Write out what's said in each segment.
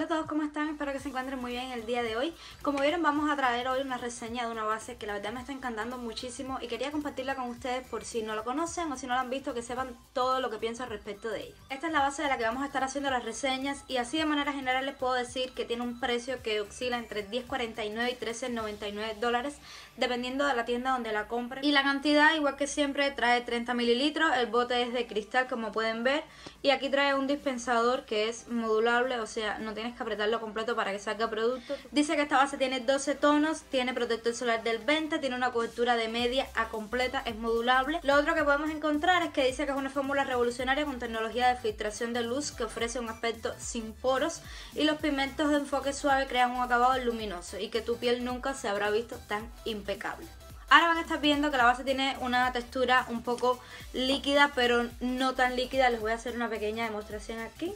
Hola a todos, ¿cómo están? Espero que se encuentren muy bien el día de hoy. Como vieron, vamos a traer hoy una reseña de una base que la verdad me está encantando muchísimo y quería compartirla con ustedes por si no lo conocen o si no la han visto, que sepan todo lo que pienso al respecto de ella. Esta es la base de la que vamos a estar haciendo las reseñas y así de manera general les puedo decir que tiene un precio que oscila entre 10.49 y 13.99 dólares dependiendo de la tienda donde la compren. Y la cantidad, igual que siempre, trae 30 mililitros, el bote es de cristal como pueden ver y aquí trae un dispensador que es modulable, o sea, no que apretarlo completo para que salga producto. Dice que esta base tiene 12 tonos, tiene protector solar del 20, tiene una cobertura de media a completa, es modulable. Lo otro que podemos encontrar es que dice que es una fórmula revolucionaria con tecnología de filtración de luz que ofrece un aspecto sin poros y los pigmentos de enfoque suave crean un acabado luminoso y que tu piel nunca se habrá visto tan impecable. Ahora van a estar viendo que la base tiene una textura un poco líquida, pero no tan líquida. Les voy a hacer una pequeña demostración aquí.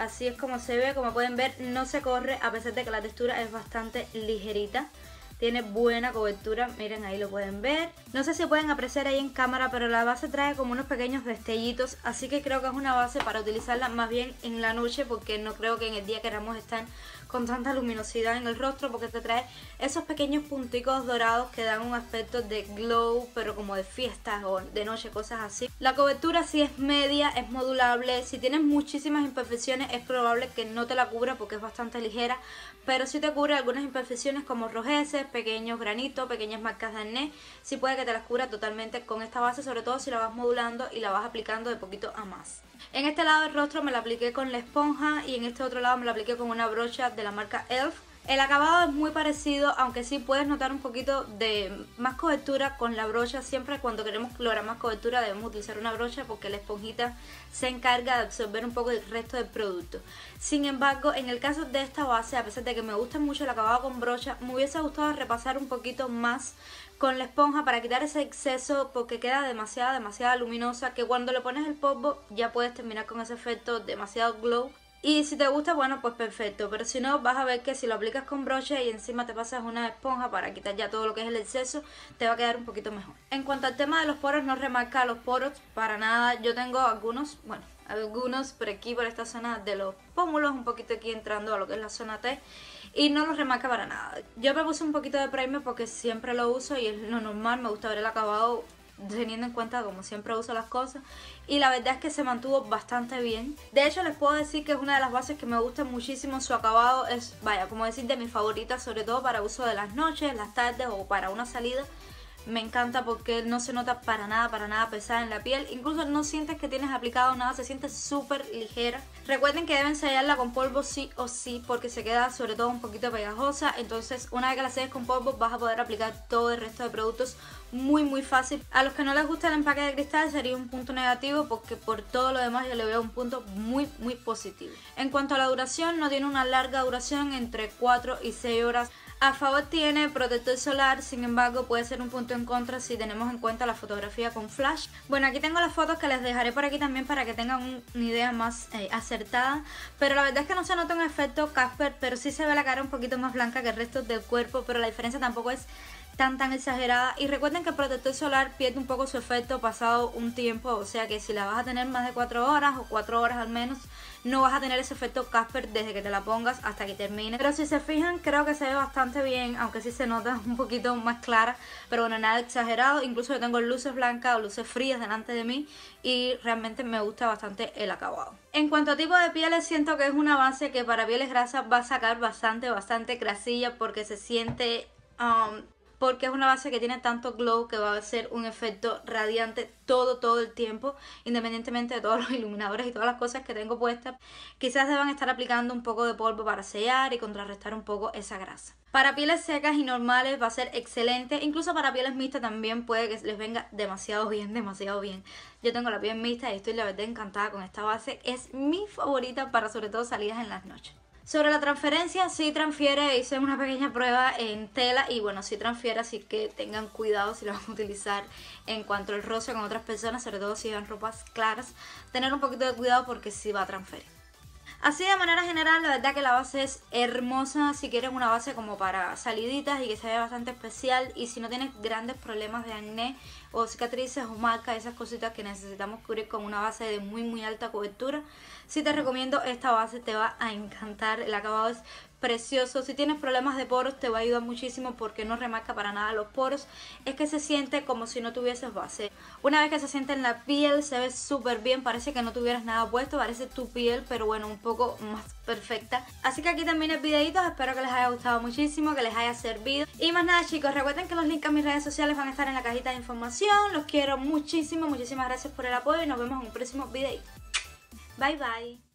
Así es como se ve, como pueden ver no se corre a pesar de que la textura es bastante ligerita. Tiene buena cobertura, miren ahí lo pueden ver. No sé si pueden apreciar ahí en cámara, pero la base trae como unos pequeños destellitos. Así que creo que es una base para utilizarla más bien en la noche porque no creo que en el día queramos estar con tanta luminosidad en el rostro porque te trae esos pequeños punticos dorados que dan un aspecto de glow pero como de fiestas o de noche, cosas así. La cobertura sí es media, es modulable, si tienes muchísimas imperfecciones es probable que no te la cubra porque es bastante ligera, pero sí te cubre algunas imperfecciones como rojeces, pequeños granitos, pequeñas marcas de acné, sí puede que te las cubra totalmente con esta base, sobre todo si la vas modulando y la vas aplicando de poquito a más. En este lado del rostro me la apliqué con la esponja y en este otro lado me la apliqué con una brocha de la marca ELF. El acabado es muy parecido, aunque sí puedes notar un poquito de más cobertura con la brocha. Siempre cuando queremos lograr más cobertura debemos utilizar una brocha porque la esponjita se encarga de absorber un poco el resto del producto. Sin embargo, en el caso de esta base, a pesar de que me gusta mucho el acabado con brocha, me hubiese gustado repasar un poquito más con la esponja para quitar ese exceso porque queda demasiada, demasiada luminosa que cuando le pones el polvo ya puedes terminar con ese efecto demasiado glow y si te gusta, bueno, pues perfecto. Pero si no, vas a ver que si lo aplicas con broche y encima te pasas una esponja para quitar ya todo lo que es el exceso, te va a quedar un poquito mejor. En cuanto al tema de los poros, no remarca los poros para nada. Yo tengo algunos, bueno, algunos por aquí, por esta zona de los pómulos, un poquito aquí entrando a lo que es la zona T. Y no los remarca para nada. Yo me puse un poquito de primer porque siempre lo uso y es lo normal. Me gusta ver el acabado teniendo en cuenta como siempre uso las cosas y la verdad es que se mantuvo bastante bien. De hecho les puedo decir que es una de las bases que me gusta muchísimo su acabado es vaya como decir de mis favoritas sobre todo para uso de las noches las tardes o para una salida me encanta porque no se nota para nada, para nada pesada en la piel. Incluso no sientes que tienes aplicado nada, se siente súper ligera. Recuerden que deben sellarla con polvo sí o sí porque se queda sobre todo un poquito pegajosa. Entonces una vez que la selles con polvo vas a poder aplicar todo el resto de productos muy muy fácil. A los que no les gusta el empaque de cristal sería un punto negativo porque por todo lo demás yo le veo un punto muy muy positivo. En cuanto a la duración, no tiene una larga duración entre 4 y 6 horas. A favor tiene protector solar, sin embargo puede ser un punto en contra si tenemos en cuenta la fotografía con flash. Bueno, aquí tengo las fotos que les dejaré por aquí también para que tengan una idea más eh, acertada. Pero la verdad es que no se nota un efecto Casper, pero sí se ve la cara un poquito más blanca que el resto del cuerpo, pero la diferencia tampoco es tan tan exagerada y recuerden que el protector solar pierde un poco su efecto pasado un tiempo, o sea que si la vas a tener más de 4 horas o 4 horas al menos, no vas a tener ese efecto Casper desde que te la pongas hasta que termine. Pero si se fijan, creo que se ve bastante bien, aunque sí se nota un poquito más clara, pero bueno, nada exagerado, incluso yo tengo luces blancas o luces frías delante de mí y realmente me gusta bastante el acabado. En cuanto a tipo de pieles, siento que es una base que para pieles grasas va a sacar bastante, bastante grasilla porque se siente... Um, porque es una base que tiene tanto glow que va a ser un efecto radiante todo, todo el tiempo, independientemente de todos los iluminadores y todas las cosas que tengo puestas. Quizás deban estar aplicando un poco de polvo para sellar y contrarrestar un poco esa grasa. Para pieles secas y normales va a ser excelente, incluso para pieles mixtas también puede que les venga demasiado bien, demasiado bien. Yo tengo la piel mixta y estoy la verdad encantada con esta base, es mi favorita para sobre todo salidas en las noches. Sobre la transferencia, sí transfiere, hice una pequeña prueba en tela y bueno, sí transfiere, así que tengan cuidado si lo van a utilizar en cuanto al roce con otras personas, sobre todo si llevan ropas claras, tener un poquito de cuidado porque sí va a transferir. Así de manera general, la verdad que la base es hermosa. Si quieres una base como para saliditas y que se vea bastante especial. Y si no tienes grandes problemas de acné o cicatrices o marcas, esas cositas que necesitamos cubrir con una base de muy muy alta cobertura, sí te recomiendo esta base, te va a encantar, el acabado es precioso. Si tienes problemas de poros te va a ayudar muchísimo porque no remarca para nada los poros. Es que se siente como si no tuvieses base. Una vez que se siente en la piel se ve súper bien. Parece que no tuvieras nada puesto. Parece tu piel pero bueno un poco más perfecta. Así que aquí termina el videito. Espero que les haya gustado muchísimo. Que les haya servido. Y más nada chicos. Recuerden que los links a mis redes sociales van a estar en la cajita de información. Los quiero muchísimo. Muchísimas gracias por el apoyo. Y nos vemos en un próximo videito. Bye bye.